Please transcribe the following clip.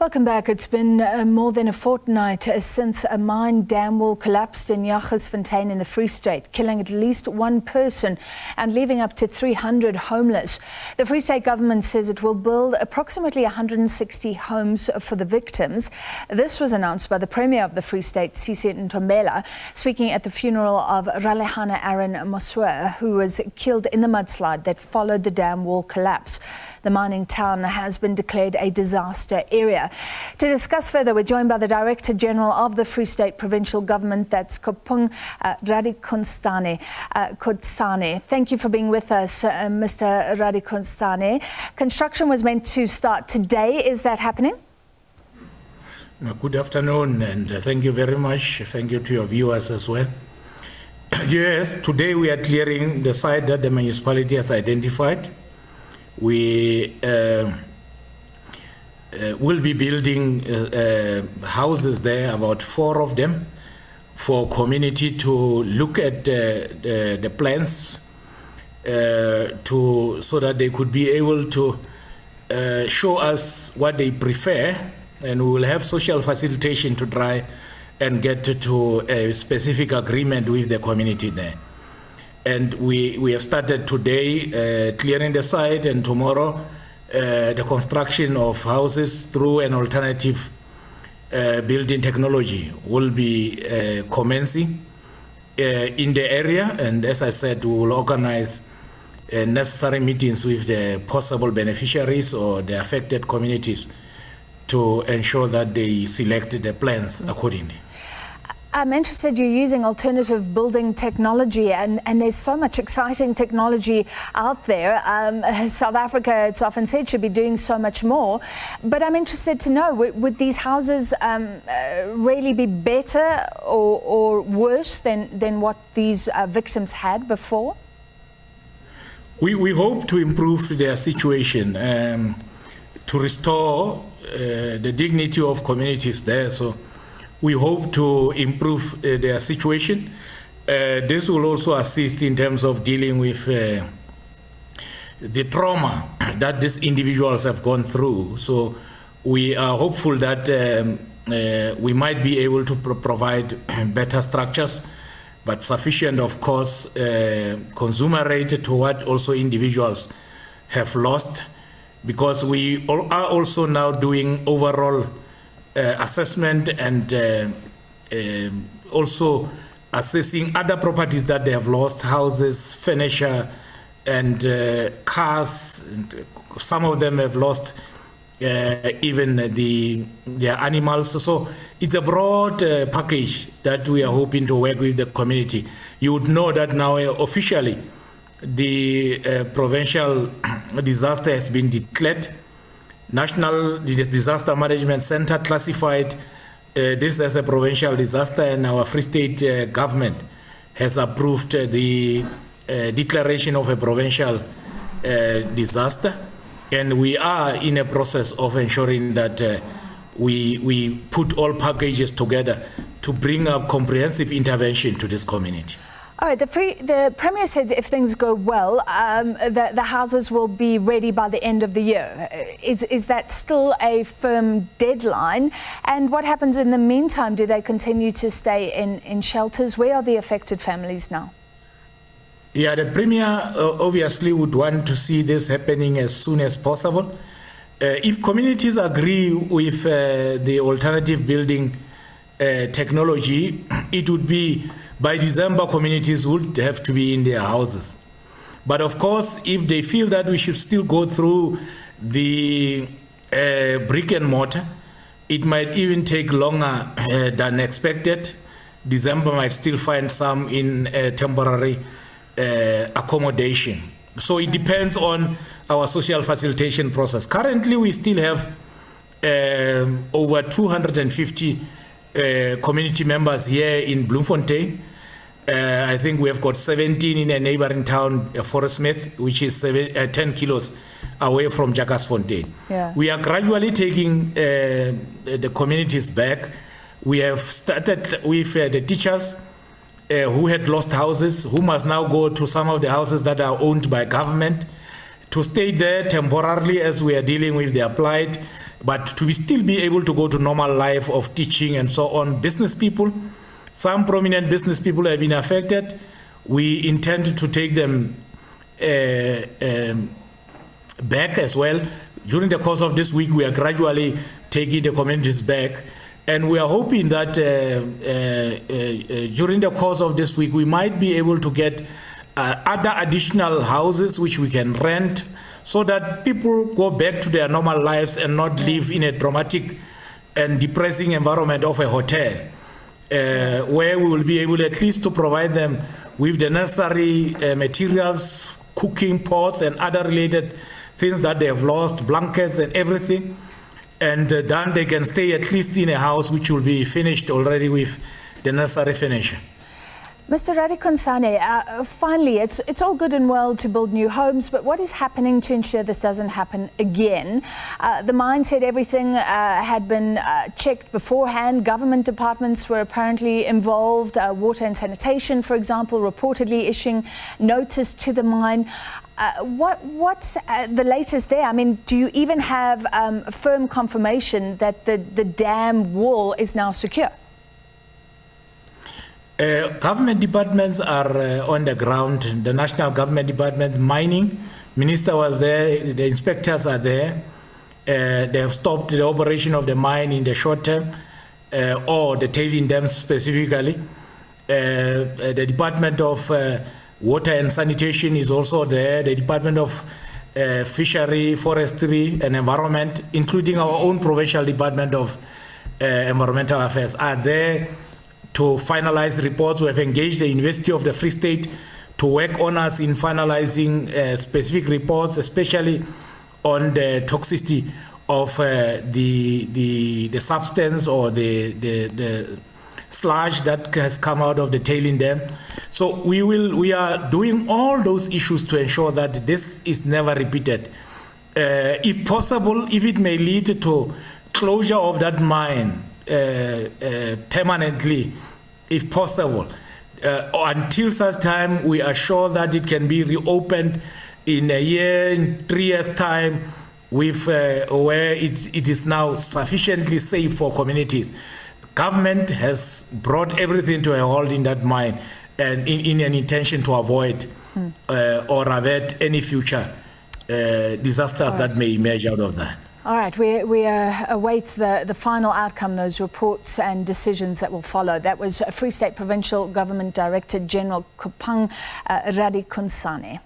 Welcome back. It's been uh, more than a fortnight uh, since a mine dam wall collapsed in Jagersfontein in the Free State, killing at least one person and leaving up to 300 homeless. The Free State government says it will build approximately 160 homes for the victims. This was announced by the Premier of the Free State, Sisi Ntombela, speaking at the funeral of Ralehana Aaron Mosoeu, who was killed in the mudslide that followed the dam wall collapse. The mining town has been declared a disaster area. To discuss further, we're joined by the Director General of the Free State Provincial Government, that's Kopung uh, Ralikontsane. Uh, Thank you for being with us, uh, Mr. Ralikontsane. Construction was meant to start today. Is that happening? Good afternoon, and uh, thank you very much. Thank you to your viewers as well. yes, today we are clearing the site that the municipality has identified. We uh, uh, will be building uh, uh, houses there, about four of them, for community to look at the, the plans to so that they could be able to show us what they prefer, and we will have social facilitation to try and get to a specific agreement with the community there. And we, we have started today uh, clearing the site, and tomorrow uh, the construction of houses through an alternative uh, building technology will be uh, commencing uh, in the area. And as I said, we will organize uh, necessary meetings with the possible beneficiaries or the affected communities to ensure that they select the plans accordingly. I'm interested you're using alternative building technology, and, and there's so much exciting technology out there. Um, South Africa, it's often said, should be doing so much more. But I'm interested to know would, would these houses um, uh, really be better or, or, worse than, than what these uh, victims had before? We, we hope to improve their situation, um, to restore uh, the dignity of communities there. So we hope to improve uh, their situation. Uh, this will also assist in terms of dealing with uh, the trauma that these individuals have gone through. So we are hopeful that um, uh, we might be able to pro provide better structures, but sufficient, of course, uh, consumer rate to what also individuals have lost, because we are also now doing overall assessment and uh, um, also assessing other properties that they have lost, houses, furniture, and uh, cars. Some of them have lost uh, even the their animals. So it's a broad uh, package that we are hoping to work with the community. You would know that now uh, officially the provincial disaster has been declared National Disaster Management Center classified uh, this as a provincial disaster, and our Free State uh, government has approved uh, the declaration of a provincial disaster. And we are in a process of ensuring that uh, we, we put all packages together to bring a comprehensive intervention to this community. All right, the, free, the Premier said if things go well, um, the, the, houses will be ready by the end of the year. Is, is that still a firm deadline? And what happens in the meantime? Do they continue to stay in, in shelters? Where are the affected families now? Yeah, the Premier uh, obviously would want to see this happening as soon as possible. Uh, if communities agree with uh, the alternative building uh, technology, it would be by December, communities would have to be in their houses. But of course, if they feel that we should still go through the uh, brick and mortar, it might even take longer uh, than expected. December might still find some in uh, temporary uh, accommodation. So it depends on our social facilitation process. Currently, we still have um, over 250 uh, community members here in Bloemfontein uh, I think we have got 17 in a neighboring town, uh, Fauresmith, which is seven, uh, 10 kilos away from Jagersfontein. Yeah. We are gradually taking uh, the communities back. We have started with uh, the teachers uh, who had lost houses, who must now go to some of the houses that are owned by government to stay there temporarily as we are dealing with the applied but to be, still be able to go to normal life of teaching and so on. Business people, some prominent business people have been affected. We intend to take them uh, um, back as well. During the course of this week, we are gradually taking the communities back. And we are hoping that uh, uh, uh, during the course of this week, we might be able to get uh, other additional houses which we can rent so that people go back to their normal lives and not live in a dramatic and depressing environment of a hotel, uh, where we will be able at least to provide them with the necessary uh, materials, cooking pots, and other related things that they have lost, blankets and everything. And uh, then they can stay at least in a house which will be finished already with the necessary furniture. Mr. Ralikontsane, uh, finally, it's, it's all good and well to build new homes, but what is happening to ensure this doesn't happen again? Uh, the mine said everything uh, had been uh, checked beforehand. Government departments were apparently involved. Uh, water and sanitation, for example, reportedly issuing notice to the mine. Uh, what, what's the latest there? I mean, do you even have um, firm confirmation that the, the dam wall is now secure? Uh, government departments are uh, on the ground. The national government department, mining, minister was there, the inspectors are there. Uh, they have stopped the operation of the mine in the short term, uh, or the tailing dams specifically. Uh, the Department of Water and Sanitation is also there. The Department of Fishery, Forestry and Environment, including our own provincial Department of Environmental Affairs, are there to finalize reports. We have engaged the University of the Free State to work on us in finalizing uh, specific reports, especially on the toxicity of uh, the, the, the substance or the, the, the sludge that has come out of the tailing dam. So we will we are doing all those issues to ensure that this is never repeated. Uh, if possible, if it may lead to closure of that mine permanently, if possible. Uh, until such time, we are sure that it can be reopened in a year, in three years' time, with uh, where it, it is now sufficiently safe for communities. Government has brought everything to a halt in that mine, and in, in an intention to avoid hmm. uh, or avert any future uh, disasters right. that may emerge out of that. All right, we, we uh, await the, the final outcome, those reports and decisions that will follow. That was Free State Provincial Government Director General Kopung uh, Ralikontsane.